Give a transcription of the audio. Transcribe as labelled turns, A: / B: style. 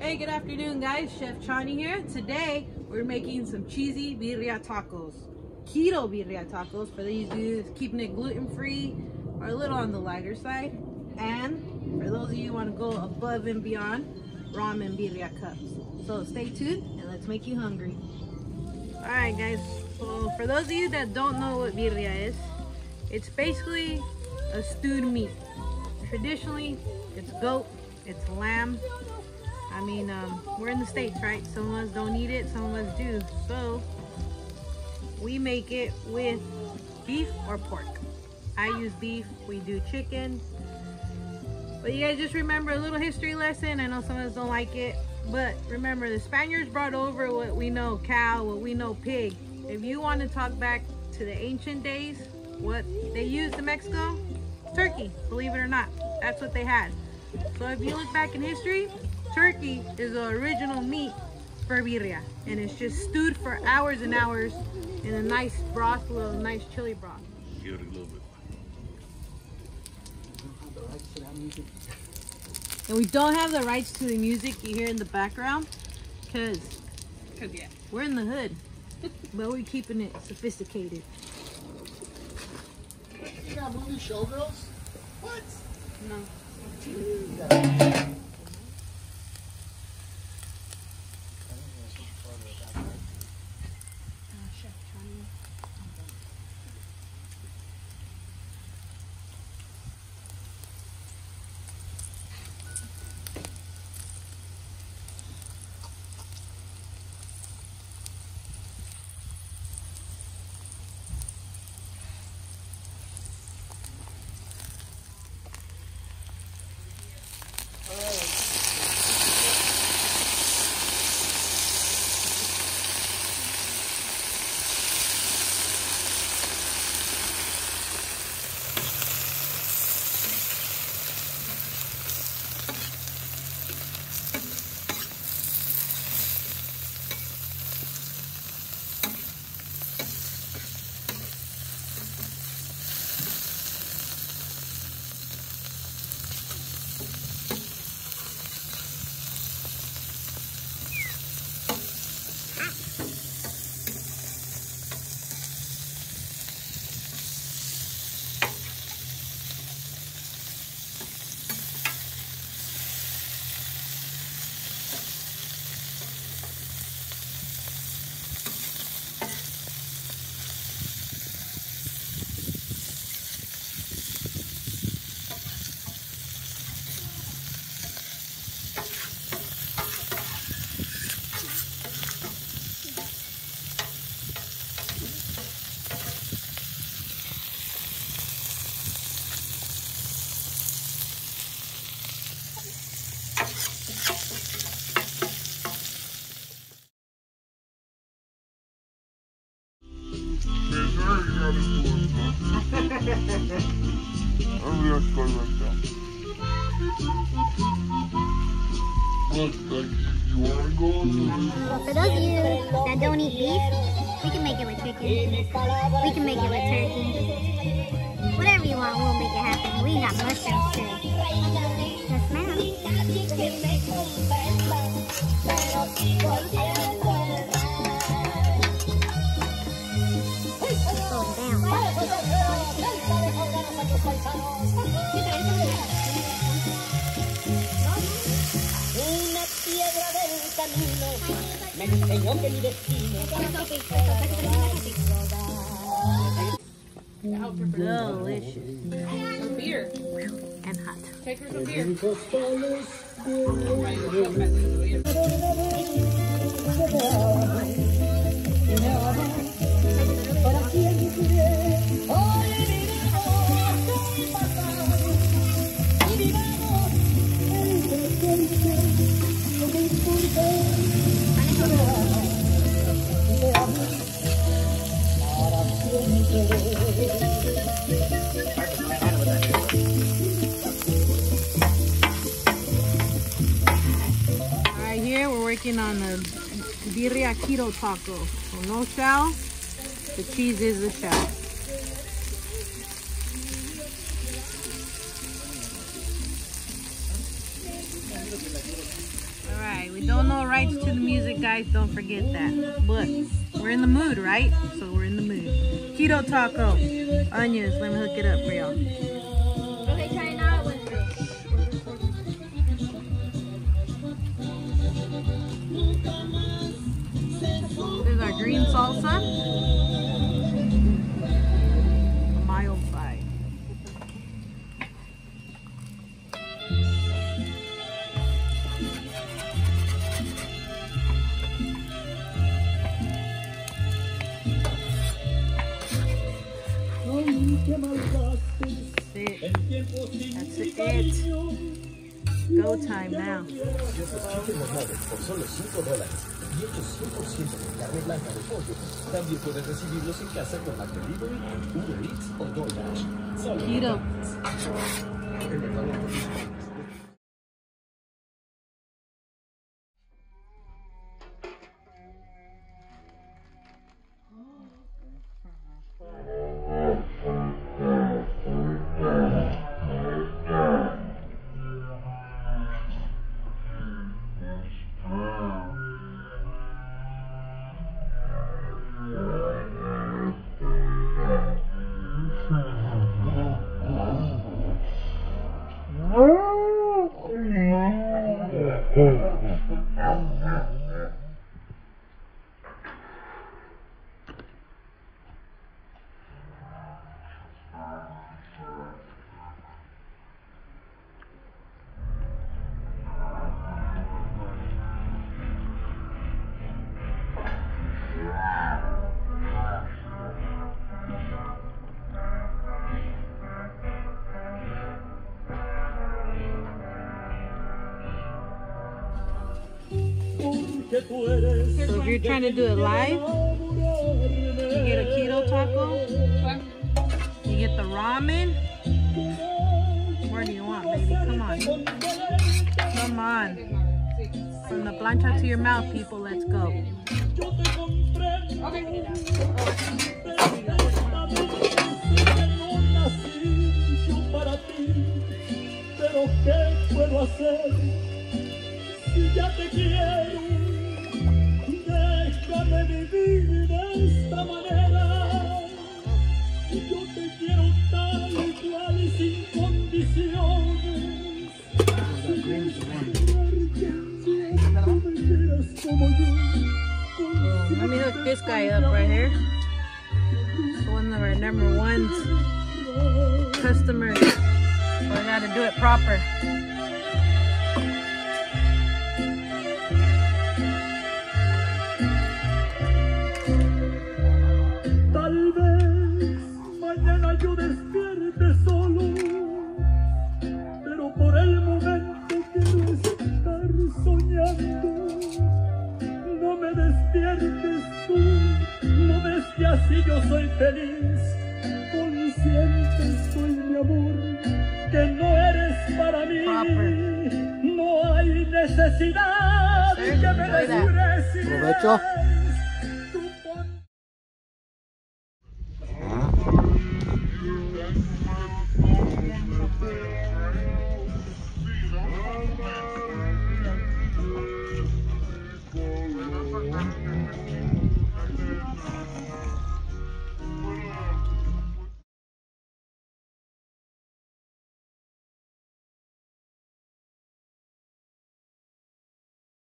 A: Hey, good afternoon, guys. Chef Chani here. Today, we're making some cheesy birria tacos. Keto birria tacos for these dudes, keeping it gluten-free or a little on the lighter side. And for those of you who want to go above and beyond, ramen birria cups. So stay tuned and let's make you hungry. All right, guys. So for those of you that don't know what birria is, it's basically a stewed meat. Traditionally, it's goat, it's lamb, I mean, um, we're in the States, right? Some of us don't eat it, some of us do. So, we make it with beef or pork. I use beef, we do chicken. But you guys just remember a little history lesson. I know some of us don't like it. But remember, the Spaniards brought over what we know cow, what we know pig. If you want to talk back to the ancient days, what they used in Mexico, turkey, believe it or not. That's what they had. So if you look back in history, turkey is the original meat for birria. And it's just stewed for hours and hours in a nice broth, a little nice chili broth.
B: Give it a little bit.
A: And we don't have the rights to the music you hear in the background because
C: Cause yeah.
A: we're in the hood. but we're keeping it sophisticated.
D: You got movie showgirls? What?
C: No.
E: For those of you that don't eat beef, we can make it with chicken. We can make it with turkey. Whatever you want, we'll make it happen. We got mushrooms too.
A: Delicious
C: beer.
A: and hot.
C: Take her some beer.
A: Right, here we're working on the birria keto taco. No shell, the cheese is the shell. Don't know rights to the music, guys. Don't forget that. But we're in the mood, right? So we're in the mood. Keto taco. Onions. Let me hook it up for y'all.
C: Okay, try it now. Went.
A: This is our green salsa. That's it. That's it. Go time now.
F: Chicken McNugget por solo 5 dólares y hecho 100% de carne blanca de pollo. También puedes recibirlos en casa con McDelivery, Uber Eats o DoorDash. Solo
A: Keto. So if you're trying to do it live, you get a keto taco. You get the ramen. Where do you want, baby? Come on. Come on. From the plancha to your mouth, people. Let's go.
G: para
A: this guy up right here. One of our number one customers. I gotta do it proper.
G: Tal vez mañana yo feliz. Consciente estoy, mi amor, que no eres para mí.
A: Proper.
G: No hay necesidad
A: Sir,
G: que me desprecies.